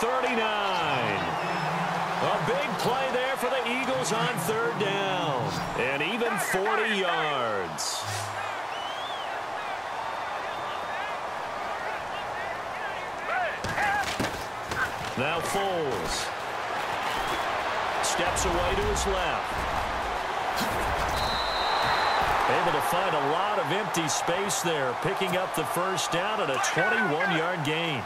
39. A big play there for the Eagles on third down. And even 40 yards. Now Foles. Steps away to his left. Able to find a lot of empty space there, picking up the first down at a 21-yard gain.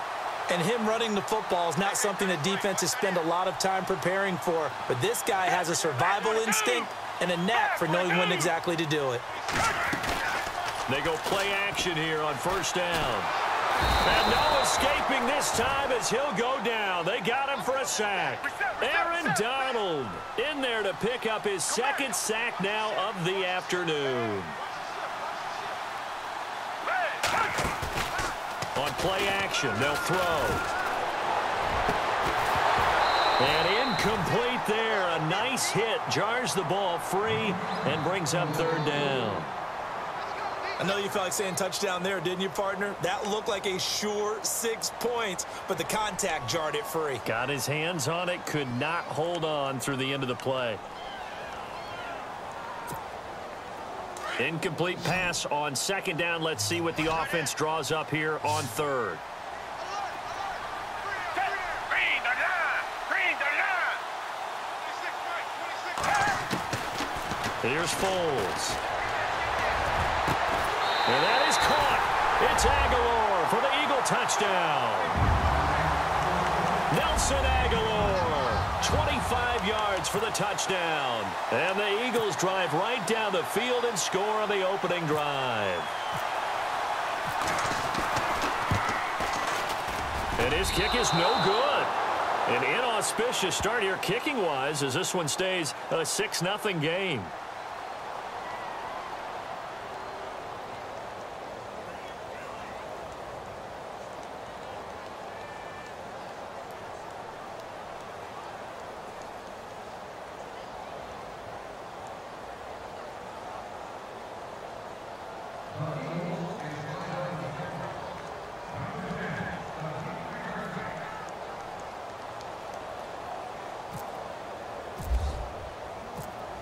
And him running the football is not something that defenses spend a lot of time preparing for. But this guy has a survival instinct and a knack for knowing when exactly to do it. They go play action here on first down. And no escaping this time as he'll go down. They got him for a sack. Aaron Donald in there to pick up his second sack now of the afternoon. Play action, they'll throw. And incomplete there. A nice hit. Jars the ball free and brings up third down. I know you felt like saying touchdown there, didn't you, partner? That looked like a sure six points, but the contact jarred it free. Got his hands on it, could not hold on through the end of the play. Incomplete pass on second down. Let's see what the offense draws up here on third. Here's Foles. And that is caught. It's Agholor for the Eagle touchdown. Nelson Agholor, 25 yards for the touchdown. And the Eagles drive right down the field and score on the opening drive. And his kick is no good. An inauspicious start here kicking-wise as this one stays a 6-0 game.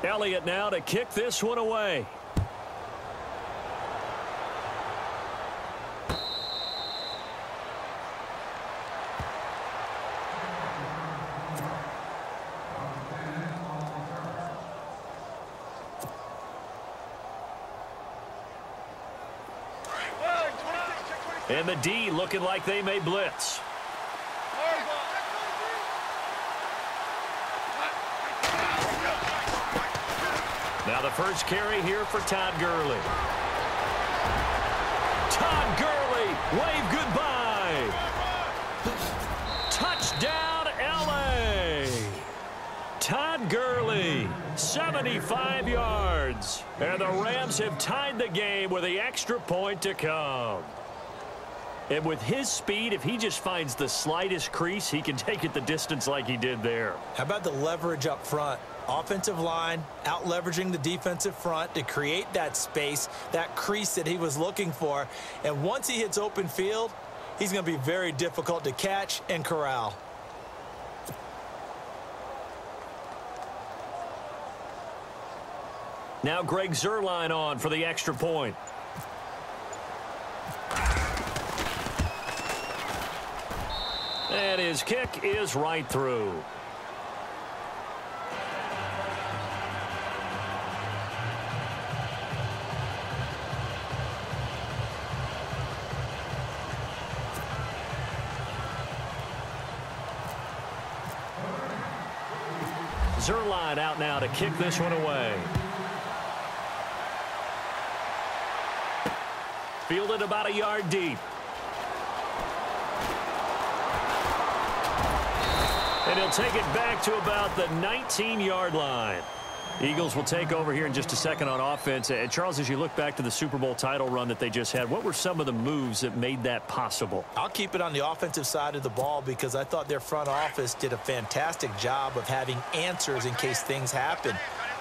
Elliott now to kick this one away. And the D looking like they may blitz. Now the first carry here for Todd Gurley. Todd Gurley, wave goodbye. Touchdown, L.A. Todd Gurley, 75 yards. And the Rams have tied the game with the extra point to come. And with his speed, if he just finds the slightest crease, he can take it the distance like he did there. How about the leverage up front? Offensive line out leveraging the defensive front to create that space, that crease that he was looking for. And once he hits open field, he's going to be very difficult to catch and corral. Now Greg Zuerlein on for the extra point. And his kick is right through. Zuerlein out now to kick this one away. Fielded about a yard deep. And he'll take it back to about the 19-yard line. Eagles will take over here in just a second on offense. And Charles, as you look back to the Super Bowl title run that they just had, what were some of the moves that made that possible? I'll keep it on the offensive side of the ball because I thought their front office did a fantastic job of having answers in case things happen.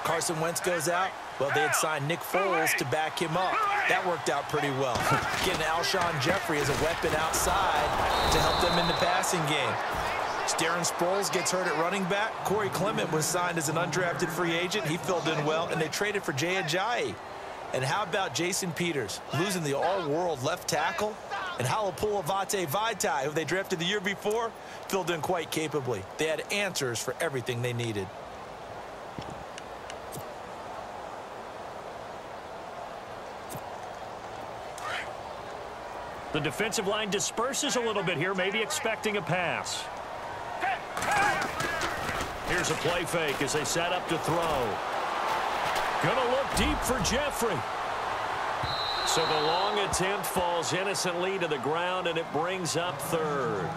Carson Wentz goes out. Well, they had signed Nick Foles to back him up. That worked out pretty well. Getting Alshon Jeffery as a weapon outside to help them in the passing game. Darren Sproles gets hurt at running back. Corey Clement was signed as an undrafted free agent. He filled in well, and they traded for Jay Ajayi. And how about Jason Peters losing the all-world left tackle? And Halapoulivaati Vaitai, who they drafted the year before, filled in quite capably. They had answers for everything they needed. The defensive line disperses a little bit here, maybe expecting a pass. Here's a play fake as they set up to throw. Gonna look deep for Jeffery. So the long attempt falls innocently to the ground, and it brings up third.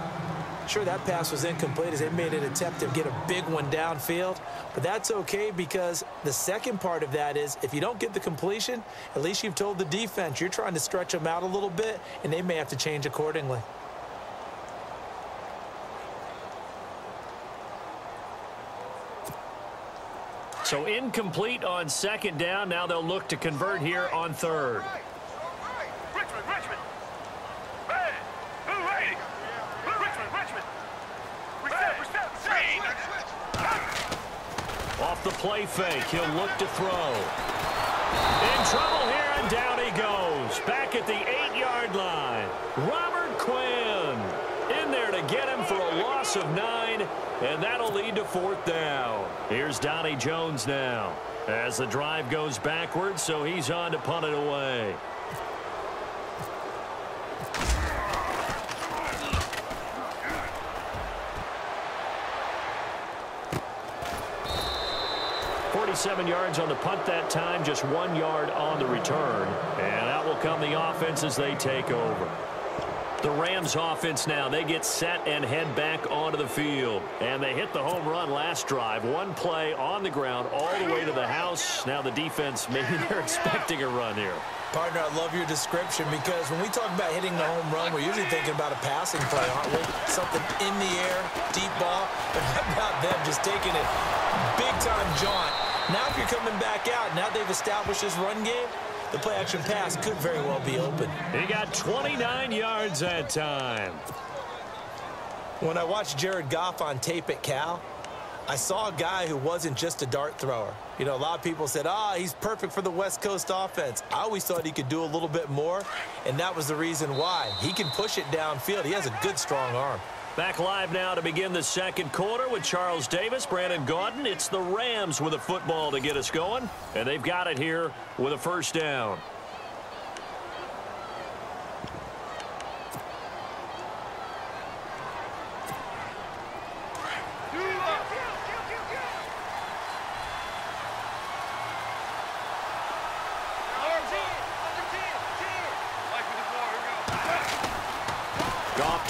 Sure, that pass was incomplete as they made an attempt to get a big one downfield. But that's okay because the second part of that is if you don't get the completion, at least you've told the defense you're trying to stretch them out a little bit, and they may have to change accordingly. So incomplete on second down. Now they'll look to convert here on third. Off the play fake, he'll look to throw. In trouble here, and down he goes. Back at the eight-yard line. Robert loss of nine, and that'll lead to fourth down. Here's Donnie Jones now as the drive goes backwards, so he's on to punt it away. 47 yards on the punt that time, just one yard on the return. And out will come the offense as they take over. The Rams offense now, they get set and head back onto the field. And they hit the home run last drive. One play on the ground all the way to the house. Now the defense, maybe they're expecting a run here. Partner, I love your description because when we talk about hitting the home run, we're usually thinking about a passing play, aren't we? Something in the air, deep ball. But how about them just taking it big-time jaunt now if you're coming back out, now they've established this run game, the play-action pass could very well be open. He got 29 yards that time. When I watched Jared Goff on tape at Cal, I saw a guy who wasn't just a dart thrower. You know, a lot of people said, ah, oh, he's perfect for the West Coast offense. I always thought he could do a little bit more, and that was the reason why. He can push it downfield. He has a good, strong arm. Back live now to begin the second quarter with Charles Davis, Brandon Gaudin. It's the Rams with a football to get us going, and they've got it here with a first down.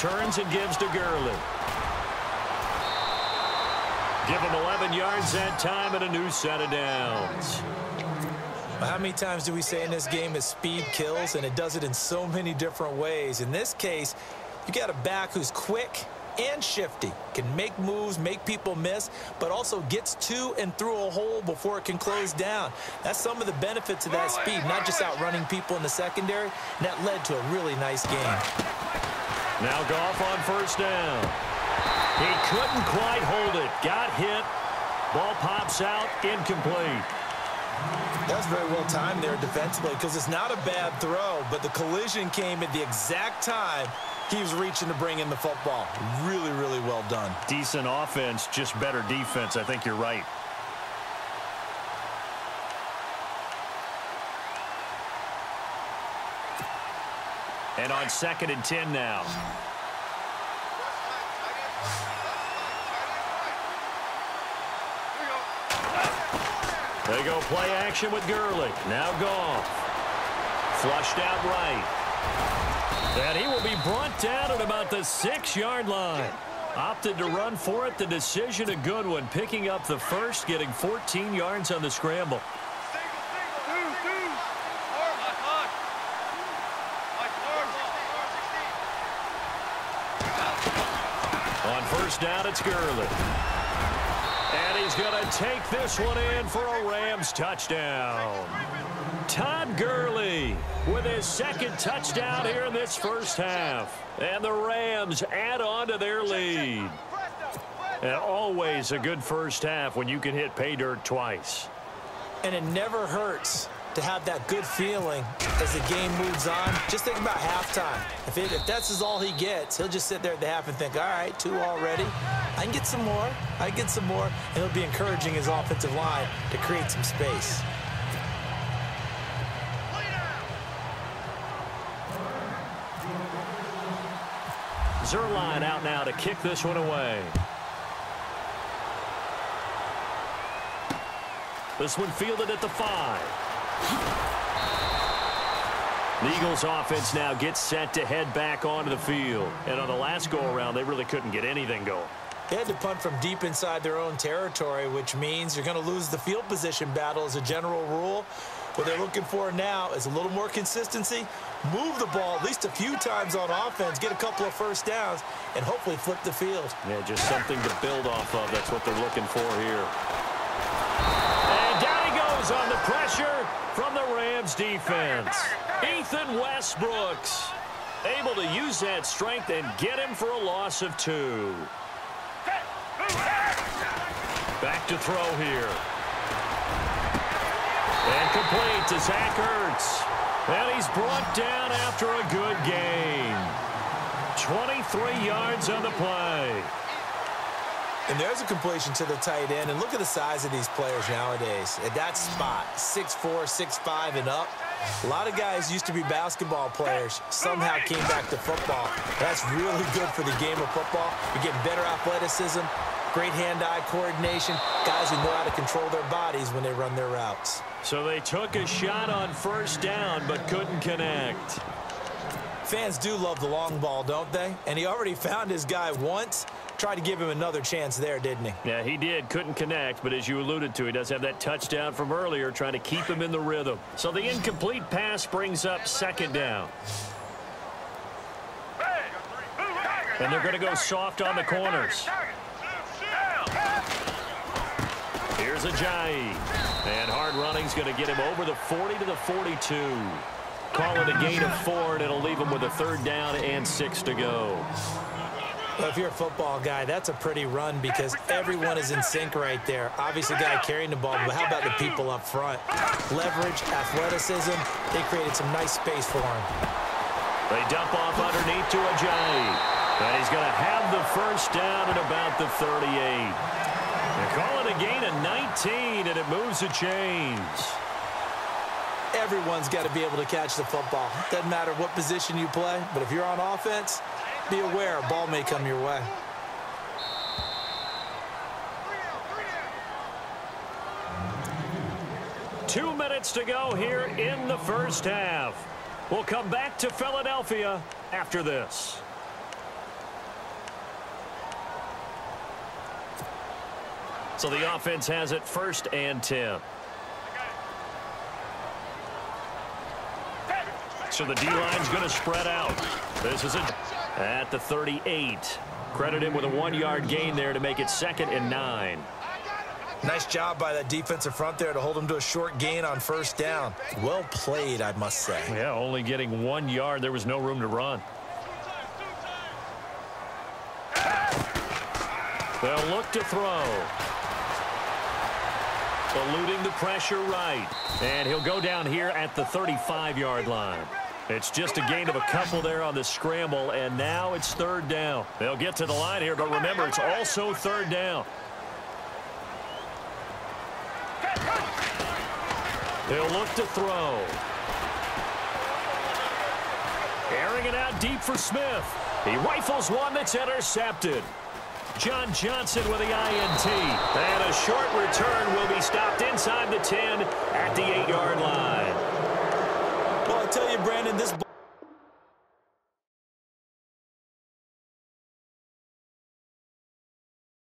Turns and gives to Gurley. Give him 11 yards that time and a new set of downs. How many times do we say in this game that speed kills, and it does it in so many different ways. In this case, you got a back who's quick and shifty, can make moves, make people miss, but also gets to and through a hole before it can close down. That's some of the benefits of that speed, not just outrunning people in the secondary, and that led to a really nice game. Now Goff on first down. He couldn't quite hold it. Got hit. Ball pops out. Incomplete. That's very well timed there defensively because it's not a bad throw, but the collision came at the exact time he was reaching to bring in the football. Really, really well done. Decent offense, just better defense. I think you're right. And on second and 10 now. They go play action with Gurley. Now Goff. Flushed out right. And he will be brought down at about the six-yard line. Opted to run for it. The decision a good one. Picking up the first, getting 14 yards on the scramble. First down, it's Gurley. And he's going to take this one in for a Rams touchdown. Todd Gurley with his second touchdown here in this first half. And the Rams add on to their lead. And always a good first half when you can hit pay dirt twice. And it never hurts to have that good feeling as the game moves on. Just think about halftime. If, it, if that's all he gets, he'll just sit there at the half and think, all right, two already. I can get some more. I can get some more. And he'll be encouraging his offensive line to create some space. Zuerlein out now to kick this one away. This one fielded at the five. The Eagles offense now gets set to head back onto the field. And on the last go-around, they really couldn't get anything going. They had to punt from deep inside their own territory, which means you're going to lose the field position battle as a general rule. What they're looking for now is a little more consistency, move the ball at least a few times on offense, get a couple of first downs, and hopefully flip the field. Yeah, just something to build off of. That's what they're looking for here. On the pressure from the Rams defense. Ethan Westbrooks able to use that strength and get him for a loss of two. Back to throw here. And complete to Zach Ertz. And he's brought down after a good game. 23 yards on the play. And there's a completion to the tight end. And look at the size of these players nowadays. At that spot, 6'4", 6'5", and up. A lot of guys used to be basketball players. Somehow came back to football. That's really good for the game of football. You're getting better athleticism, great hand-eye coordination, guys who know how to control their bodies when they run their routes. So they took a shot on first down but couldn't connect. Fans do love the long ball, don't they? And he already found his guy once. Tried to give him another chance there, didn't he? Yeah, he did. Couldn't connect, but as you alluded to, he does have that touchdown from earlier trying to keep him in the rhythm. So the incomplete pass brings up second down. And they're going to go soft on the corners. Here's Ajayi. And hard running's going to get him over the 40 to the 42. Call it a gain of four, and it'll leave him with a third down and six to go. If you're a football guy, that's a pretty run because everyone is in sync right there. Obviously, the guy carrying the ball, but how about the people up front? Leverage, athleticism, they created some nice space for him. They dump off underneath to Ajayi. And he's going to have the first down at about the 38. They call it a gain of 19, and it moves the chains. Everyone's got to be able to catch the football. Doesn't matter what position you play, but if you're on offense, be aware a ball may come your way. Two minutes to go here in the first half. We'll come back to Philadelphia after this. So the offense has it first and 10. So the D-line's going to spread out. This is it at the 38. Credit him with a one-yard gain there to make it second and nine. Nice job by that defensive front there to hold him to a short gain on first down. Well played, I must say. Yeah, only getting one yard. There was no room to run. They'll look to throw. Eluding the pressure right. And he'll go down here at the 35-yard line. It's just a gain of a couple there on the scramble, and now it's third down. They'll get to the line here, but remember, it's also third down. They'll look to throw. Airing it out deep for Smith. He rifles one that's intercepted. John Johnson with the INT. And a short return will be stopped inside the 10 at the 8-yard line. Well, I tell you, Brandon, this